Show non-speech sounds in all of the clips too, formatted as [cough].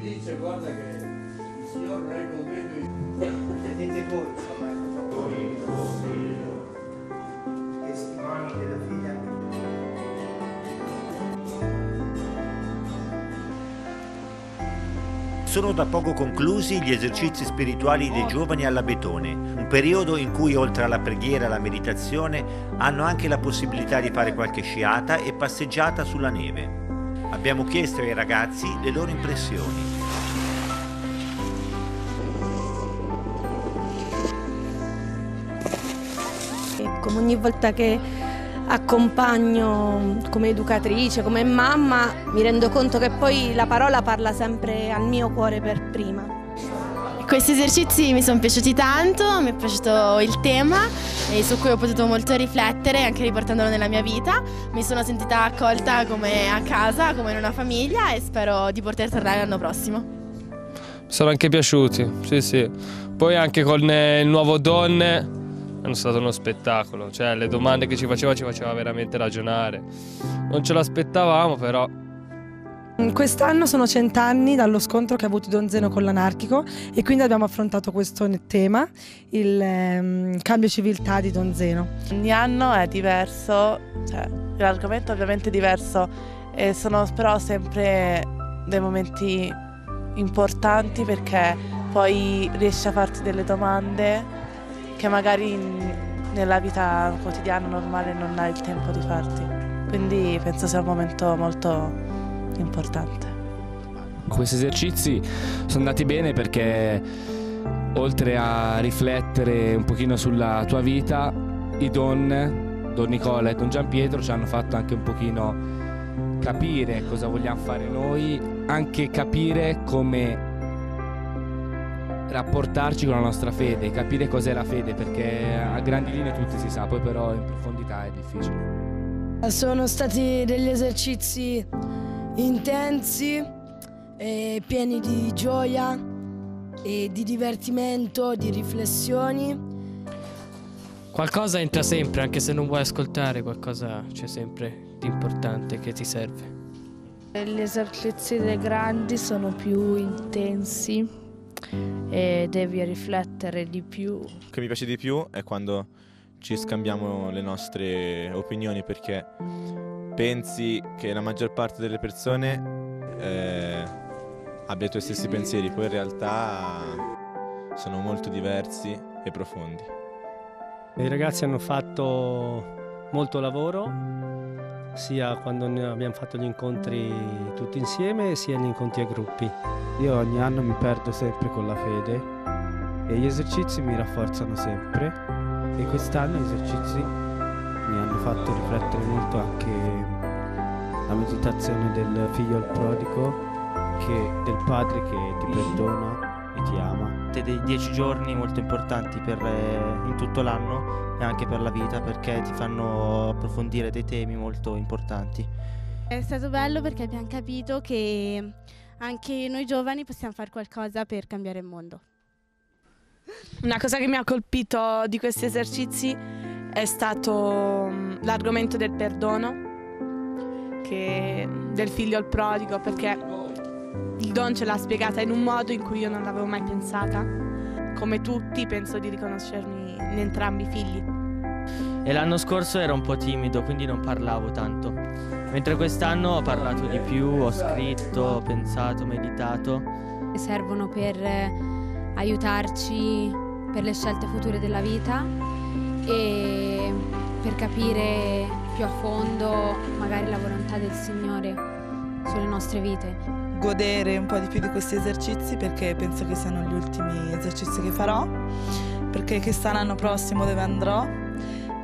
dice, guarda che il Signore non è contento. Vedete [laughs] voi, insomma, testimoni della figlia. Sono da poco conclusi gli esercizi spirituali dei giovani all'Abetone, un periodo in cui oltre alla preghiera e alla meditazione hanno anche la possibilità di fare qualche sciata e passeggiata sulla neve. Abbiamo chiesto ai ragazzi le loro impressioni. Come ogni volta che accompagno come educatrice, come mamma, mi rendo conto che poi la parola parla sempre al mio cuore per prima. Questi esercizi mi sono piaciuti tanto, mi è piaciuto il tema su cui ho potuto molto riflettere anche riportandolo nella mia vita. Mi sono sentita accolta come a casa, come in una famiglia e spero di poter tornare l'anno prossimo. Mi sono anche piaciuti, sì sì. Poi anche con il nuovo Donne è stato uno spettacolo, cioè le domande che ci faceva ci faceva veramente ragionare. Non ce l'aspettavamo però. Quest'anno sono cent'anni dallo scontro che ha avuto Don Zeno con l'anarchico e quindi abbiamo affrontato questo tema, il um, cambio civiltà di Don Zeno. Ogni anno è diverso, cioè, l'argomento ovviamente è diverso e sono però sempre dei momenti importanti perché poi riesci a farti delle domande che magari in, nella vita quotidiana normale non hai il tempo di farti. Quindi penso sia un momento molto importante. Questi esercizi sono andati bene perché oltre a riflettere un pochino sulla tua vita, i Don, Don Nicola e Don Giampietro ci hanno fatto anche un pochino capire cosa vogliamo fare noi, anche capire come rapportarci con la nostra fede, capire cos'è la fede, perché a grandi linee tutti si sa, poi però in profondità è difficile. Sono stati degli esercizi intensi, e pieni di gioia e di divertimento, di riflessioni. Qualcosa entra sempre, anche se non vuoi ascoltare, qualcosa c'è sempre di importante che ti serve. Gli esercizi dei grandi sono più intensi e devi riflettere di più. Che mi piace di più è quando ci scambiamo le nostre opinioni perché pensi che la maggior parte delle persone eh, abbia i tuoi stessi pensieri, poi in realtà sono molto diversi e profondi. I ragazzi hanno fatto molto lavoro sia quando abbiamo fatto gli incontri tutti insieme sia gli incontri a gruppi. Io ogni anno mi perdo sempre con la fede e gli esercizi mi rafforzano sempre e quest'anno gli esercizi mi hanno fatto riflettere molto anche la meditazione del figlio al prodigo, che, del padre che ti perdona e ti ama. Dei dieci giorni molto importanti per, eh, in tutto l'anno e anche per la vita perché ti fanno approfondire dei temi molto importanti. È stato bello perché abbiamo capito che anche noi giovani possiamo fare qualcosa per cambiare il mondo. Una cosa che mi ha colpito di questi esercizi è stato mm, l'argomento del perdono, che, del figlio al prodigo, perché il Don ce l'ha spiegata in un modo in cui io non l'avevo mai pensata. Come tutti penso di riconoscermi in entrambi i figli. E l'anno scorso ero un po' timido, quindi non parlavo tanto. Mentre quest'anno ho parlato di più, ho scritto, ho pensato, meditato. Servono per aiutarci per le scelte future della vita e per capire più a fondo magari la volontà del Signore sulle nostre vite godere un po' di più di questi esercizi perché penso che siano gli ultimi esercizi che farò, perché chissà l'anno prossimo dove andrò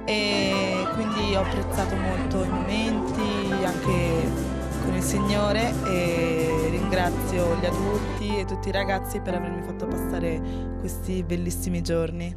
e quindi ho apprezzato molto i momenti anche con il Signore e ringrazio gli adulti e tutti i ragazzi per avermi fatto passare questi bellissimi giorni.